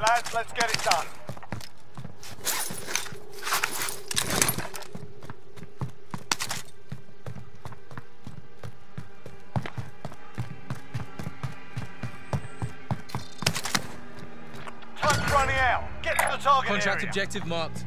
Let's get it done. Time's running out. Get to the target Contract area. objective marked.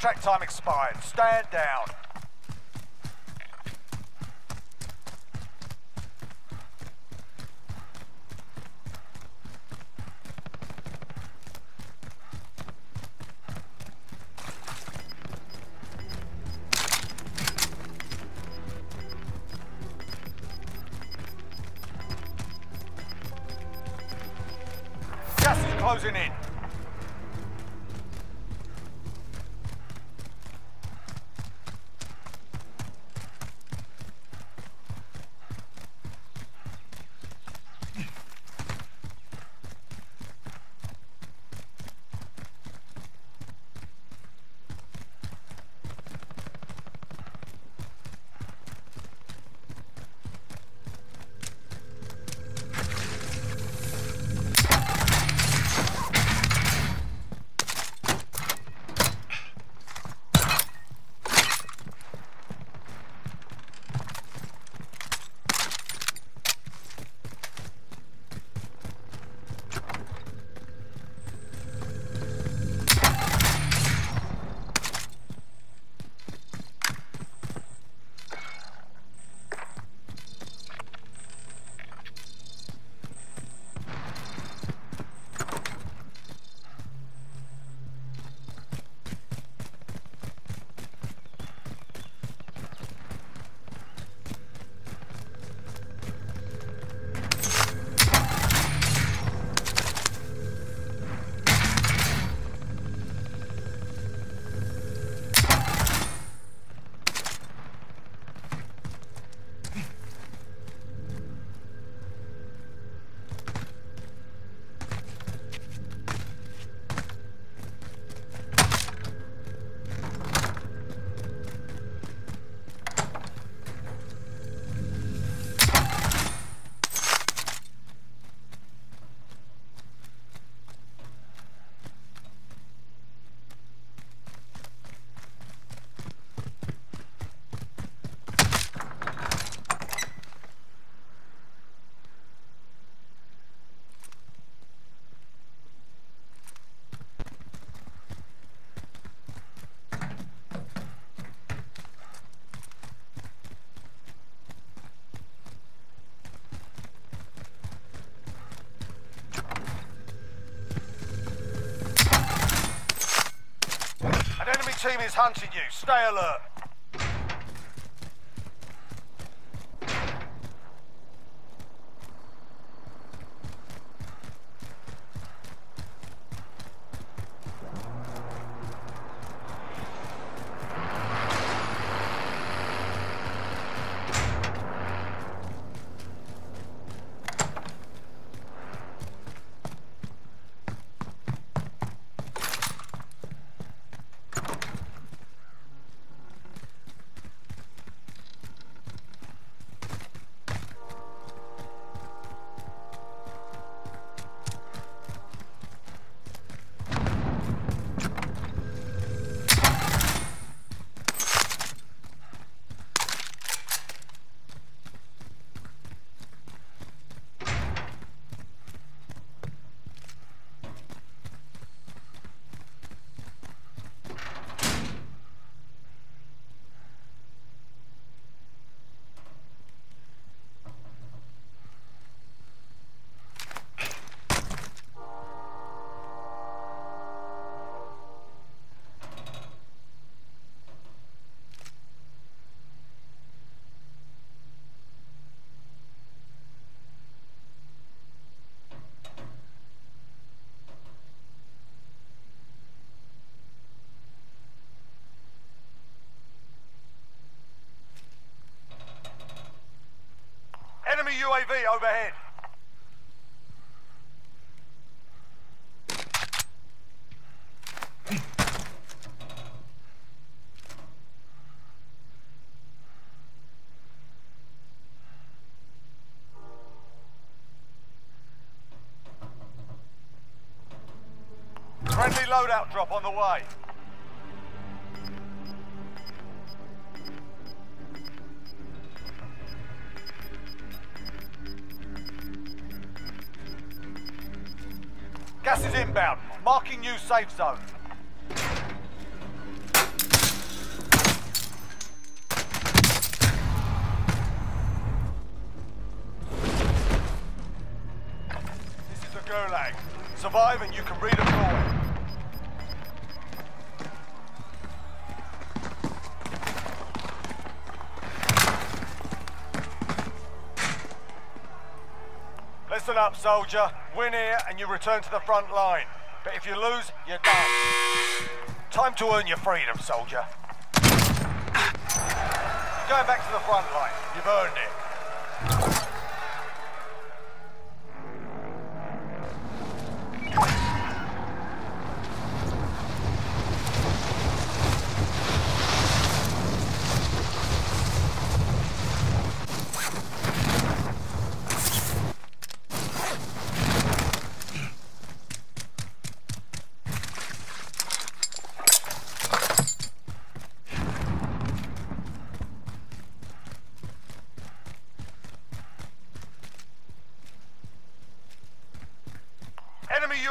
Contract time expired. Stand down. Closing in. Team is hunting you. Stay alert. Enemy UAV overhead. Friendly loadout drop on the way. Safe zone. This is the Gulag. Survive and you can redeploy. Listen up, soldier. Win here and you return to the front line. But if you lose, you're done. Time to earn your freedom, soldier. Going back to the front line. You've earned it. Enemy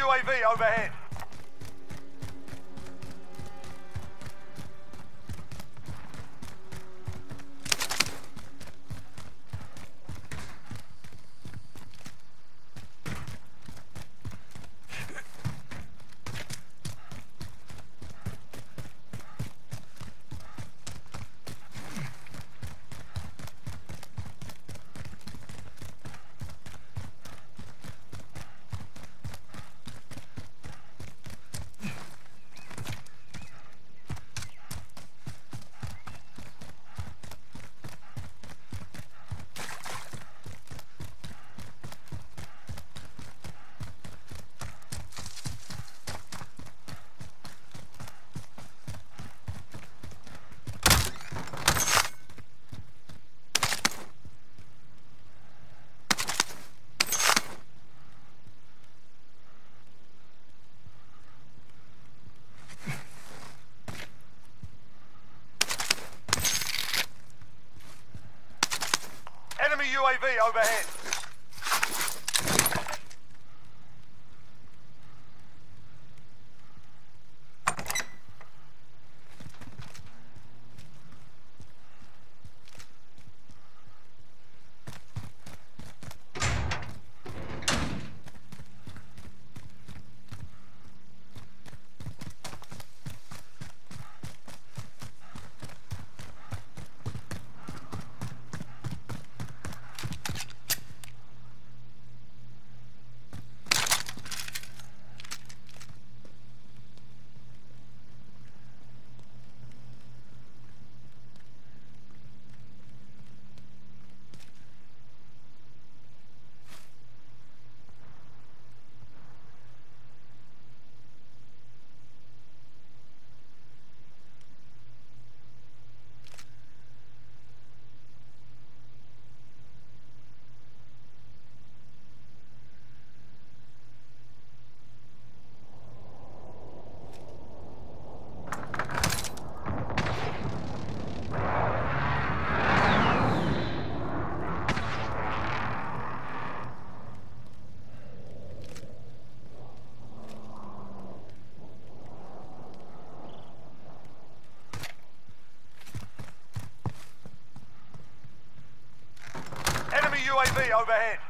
UAV overhead. UAV overhead. Enemy UAV overhead.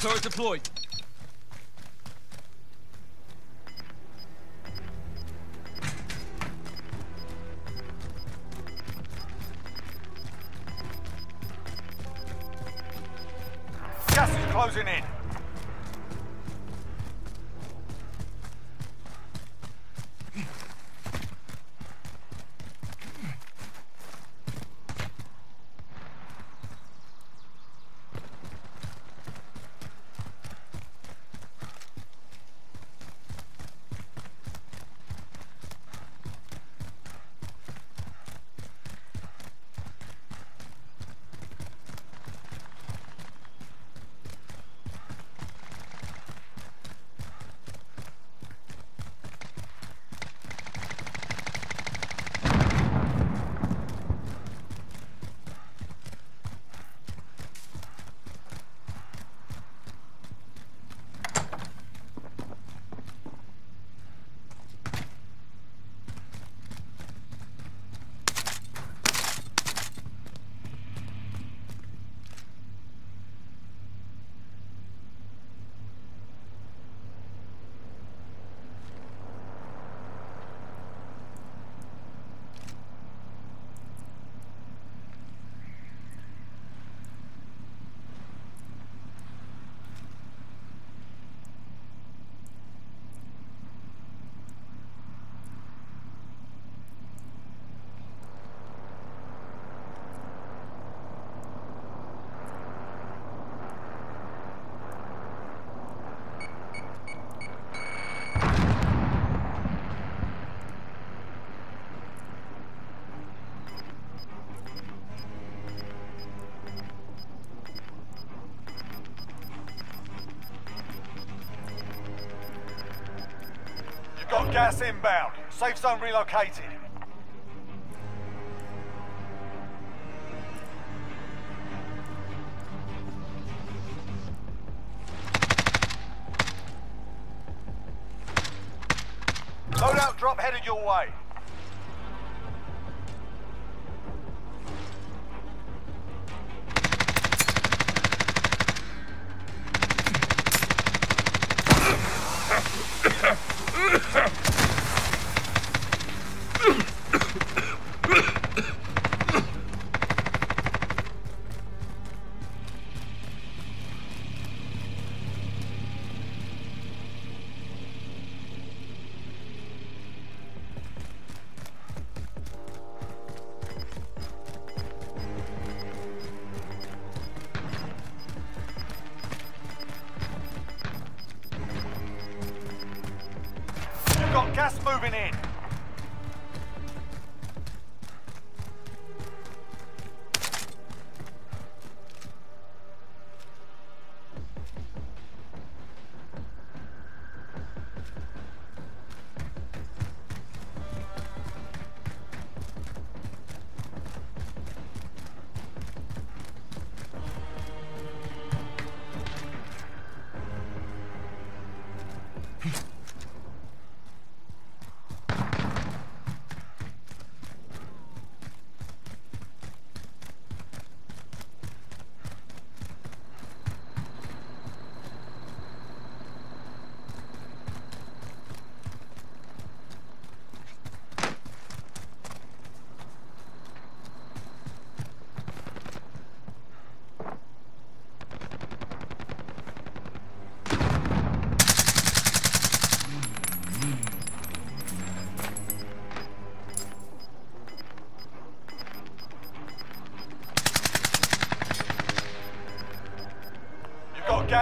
Turret deployed. Gas inbound. Safe zone relocated. Loadout drop headed your way.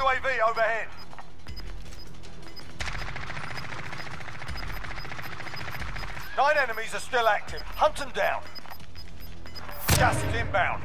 UAV overhead. Nine enemies are still active. Hunt them down. Is inbound.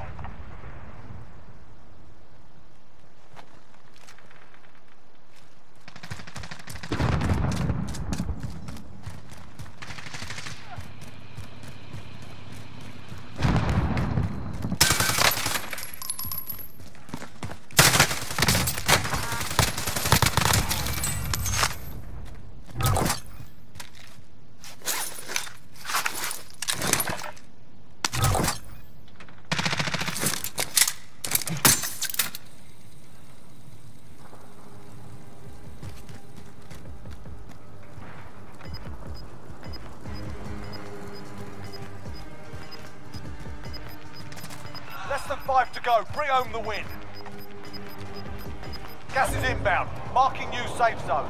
Go. Bring home the win. Gas is inbound. Marking new safe zone.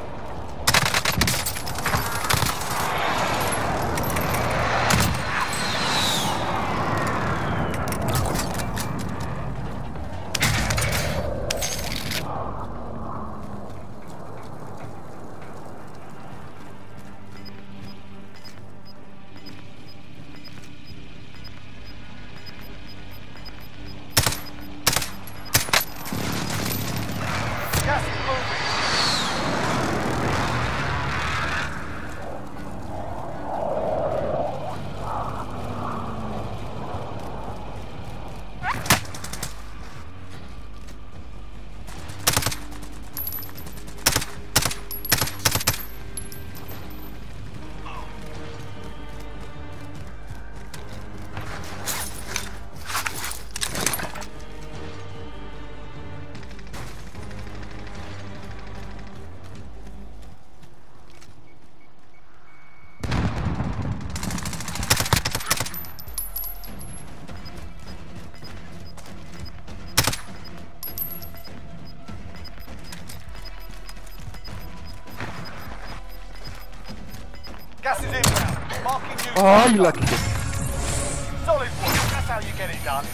Safe you lucky. Solid. That's how you get it done.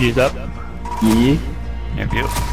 Okay. Up. Yeah. Yep, yep.